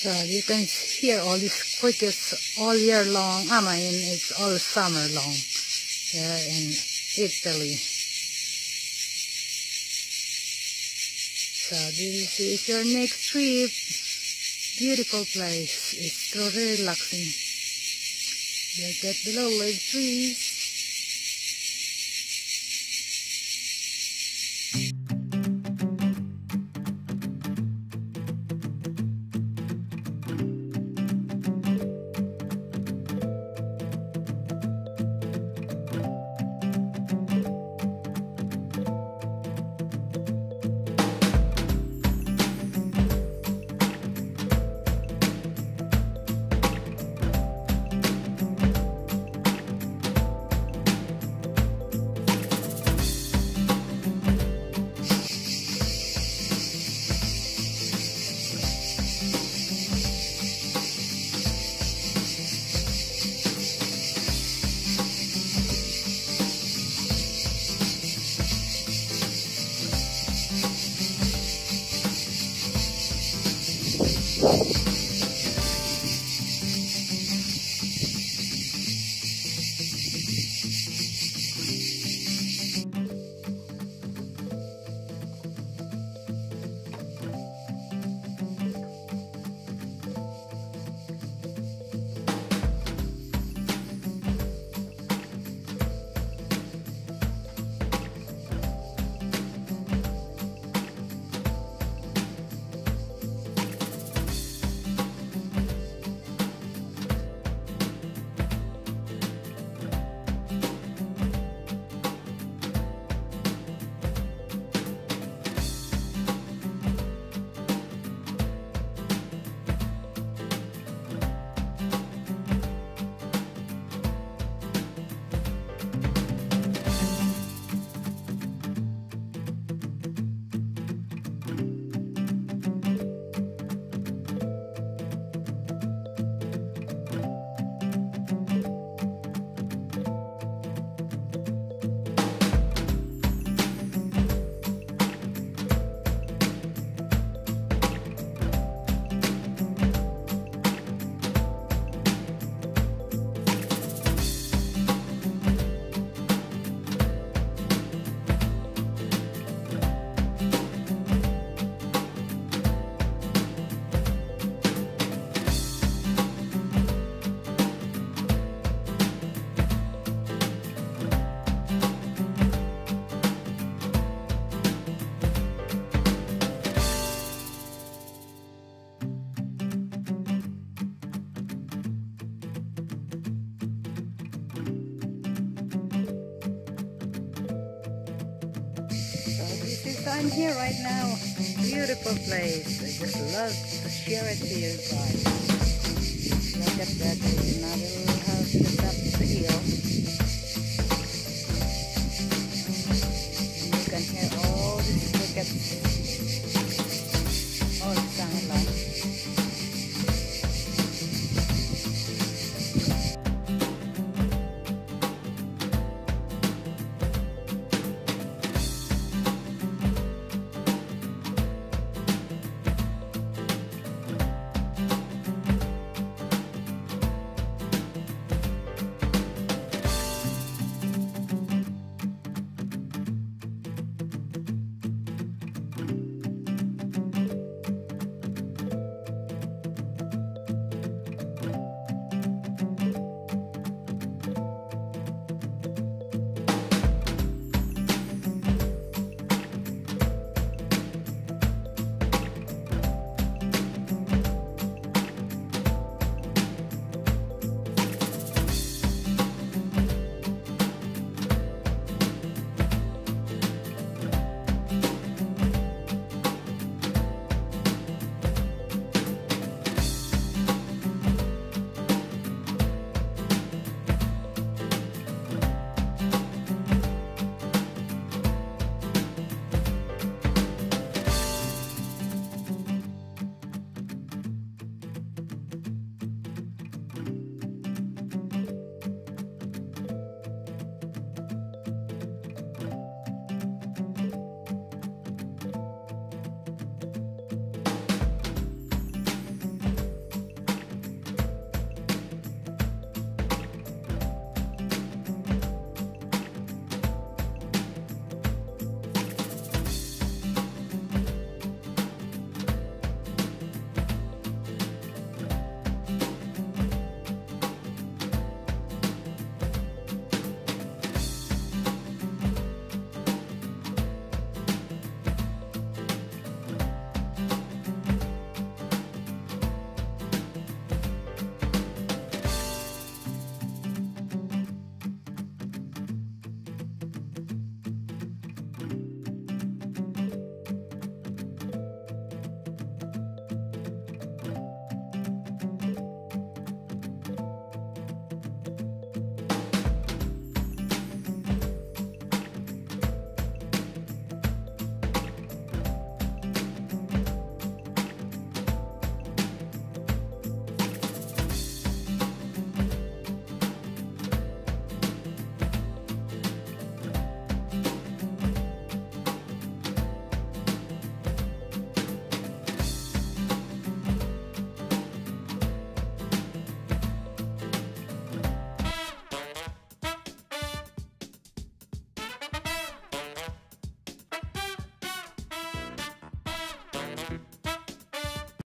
So you can hear all these crickets all year long. I mean, it's all summer long here in Italy. So this is your next trip. Beautiful place. It's totally relaxing. Look at the lovely trees. I'm here right now. Beautiful place. I just love to share it to you guys. Look at that. Another